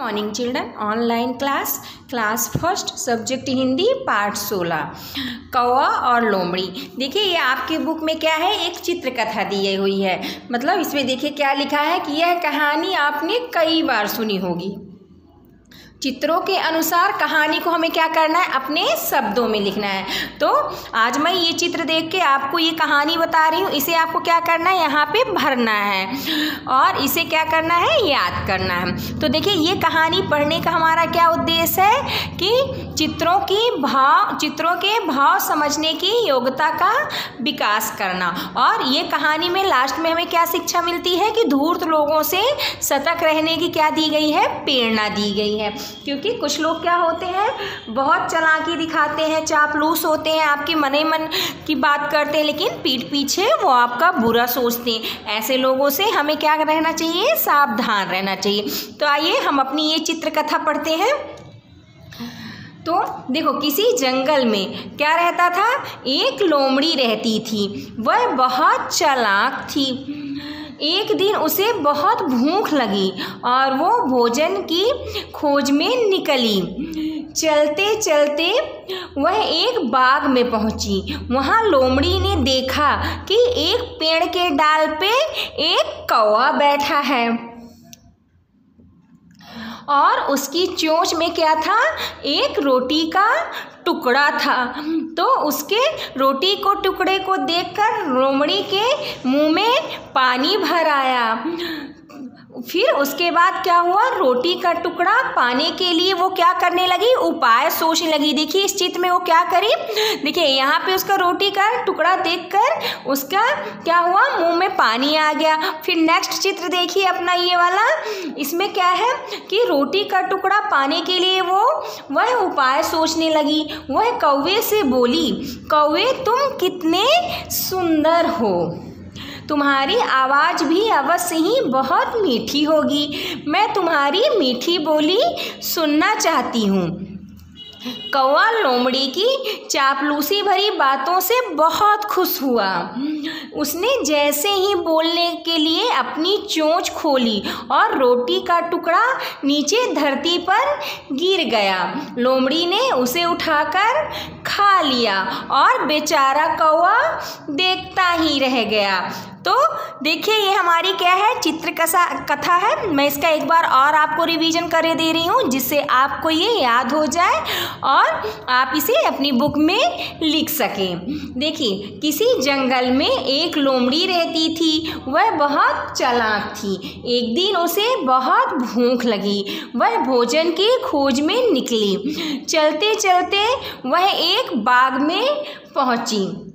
Morning children online class class first subject Hindi part सोलह. कौवा और लोमड़ी. देखिए, ये आपके बुक में क्या है? एक चित्र कथा दी हुई है. मतलब इसमें देखिए क्या लिखा है कि यह कहानी आपने कई बार सुनी होगी. चित्रों के अनुसार कहानी को हमें क्या करना है? अपने शब्दों में लिखना है। तो आज मैं ये चित्र देख के आपको ये कहानी बता रही हूँ। इसे आपको क्या करना है? यहाँ पे भरना है। और इसे क्या करना है? याद करना है। तो देखिए, ये कहानी पढ़ने का हमारा क्या उद्देश्य है कि चित्रों की भाव, चित्रों के भाव समझने की योग्यता का विकास करना। और ये कहानी में लास्ट में हमें क्या शिक्षा मिलती है कि धूर्त लोगों से सतर्क रहने की क्या दी गई है? प्रेरणा दी गई है। क्योंकि कुछ लोग क्या होते हैं, बहुत चलाकी दिखाते हैं चापलूस होते हैं, आपके मने मन की बात करते हैं, लेकिन पीठ पीछे वो आपका बुरा सोचते हैं। ऐसे लोगों से हमें क्या रहना चाहिए? सावधान रहना चाहिए। तो आइए हम अपनी ये चित्र कथा पढ़ते हैं। तो देखो, किसी जंगल में क्या रहता था? एक लोमड़ी रहती थी। वह बहुत चालाक थी। एक दिन उसे बहुत भूख लगी और वो भोजन की खोज में निकली। चलते चलते वह एक बाग में पहुँची। वहाँ लोमड़ी ने देखा कि एक पेड़ के डाल पे एक कौवा बैठा है। और उसकी चोंच में क्या था? एक रोटी का टुकड़ा था। तो उसके रोटी को टुकड़े को देखकर रोमड़ी के मुँह में पानी भर आया। फिर उसके बाद क्या हुआ? रोटी का टुकड़ा पाने के लिए वो क्या करने लगी? उपाय सोचने लगी। देखिए, इस चित्र में वो क्या करी? देखिए, यहाँ पे उसका रोटी का टुकड़ा देखकर उसका क्या हुआ? मुँह में पानी आ गया। फिर नेक्स्ट चित्र देखिए अपना ये वाला। इसमें क्या है कि रोटी का टुकड़ा पाने के लिए वो, वह उपाय सोचने लगी। वह कौवे से बोली, कौवे, तुम कितने सुंदर हो। तुम्हारी आवाज़ भी अवश्य ही बहुत मीठी होगी। मैं तुम्हारी मीठी बोली सुनना चाहती हूँ। कौवा लोमड़ी की चापलूसी भरी बातों से बहुत खुश हुआ। उसने जैसे ही बोलने के लिए अपनी चोंच खोली और रोटी का टुकड़ा नीचे धरती पर गिर गया। लोमड़ी ने उसे उठाकर खा लिया और बेचारा कौवा देखता ही रह गया। तो देखिए ये हमारी क्या है चित्र कसा कथा है। मैं इसका एक बार और आपको रिवीजन करे दे रही हूँ, जिससे आपको ये याद हो जाए और आप इसे अपनी बुक में लिख सकें। देखिए, किसी जंगल में एक लोमड़ी रहती थी, वह बहुत चालाक थी। एक दिन उसे बहुत भूख लगी, वह भोजन की खोज में निकली। चलते चलते वह एक बाग में पहुँची।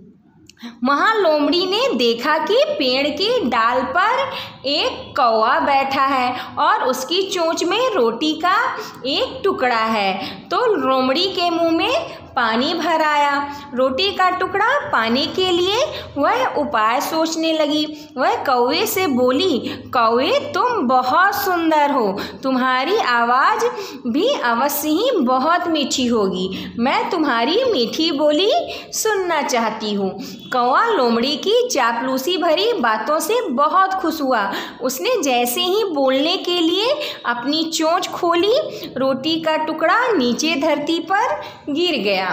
वहाँ लोमड़ी ने देखा कि पेड़ की डाल पर एक कौवा बैठा है और उसकी चोंच में रोटी का एक टुकड़ा है। तो लोमड़ी के मुँह में पानी भर आया। रोटी का टुकड़ा पाने के लिए वह उपाय सोचने लगी। वह कौवे से बोली, कौवे, तुम बहुत सुंदर हो। तुम्हारी आवाज़ भी अवश्य ही बहुत मीठी होगी। मैं तुम्हारी मीठी बोली सुनना चाहती हूँ। कौवा लोमड़ी की चापलूसी भरी बातों से बहुत खुश हुआ। उसने जैसे ही बोलने के लिए अपनी चोंच खोली, रोटी का टुकड़ा नीचे धरती पर गिर गया।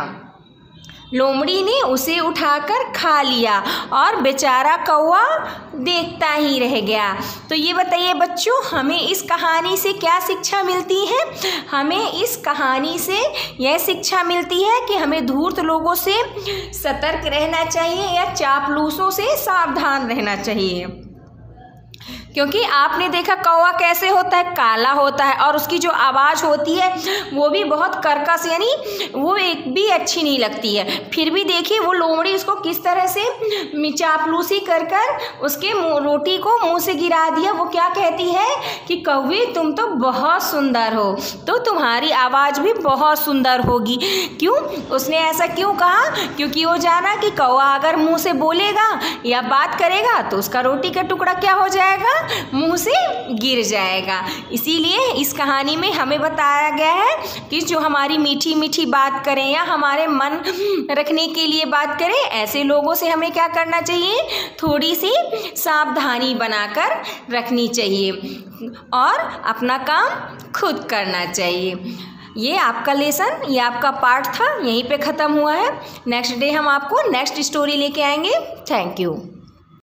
लोमड़ी ने उसे उठाकर खा लिया और बेचारा कौआ देखता ही रह गया। तो ये बताइए बच्चों, हमें इस कहानी से क्या शिक्षा मिलती है? हमें इस कहानी से यह शिक्षा मिलती है कि हमें धूर्त लोगों से सतर्क रहना चाहिए या चापलूसों से सावधान रहना चाहिए। क्योंकि आपने देखा कौवा कैसे होता है? काला होता है और उसकी जो आवाज़ होती है, वो भी बहुत कर्कश, यानी वो एक भी अच्छी नहीं लगती है। फिर भी देखिए, वो लोमड़ी उसको किस तरह से चापलूसी कर कर उसके रोटी को मुँह से गिरा दिया। वो क्या कहती है कि, कौवे, तुम तो बहुत सुंदर हो तो तुम्हारी आवाज़ भी बहुत सुंदर होगी। क्यों? उसने ऐसा क्यों कहा? क्योंकि वो जाना कि कौवा अगर मुँह से बोलेगा या बात करेगा तो उसका रोटी का टुकड़ा क्या हो जाएगा? मुँह से गिर जाएगा। इसीलिए इस कहानी में हमें बताया गया है कि जो हमारी मीठी मीठी बात करें या हमारे मन रखने के लिए बात करें, ऐसे लोगों से हमें क्या करना चाहिए? थोड़ी सी सावधानी बनाकर रखनी चाहिए और अपना काम खुद करना चाहिए। ये आपका लेसन ये आपका पार्ट था, यहीं पे ख़त्म हुआ है। नेक्स्ट डे हम आपको नेक्स्ट स्टोरी लेके आएँगे। Thank you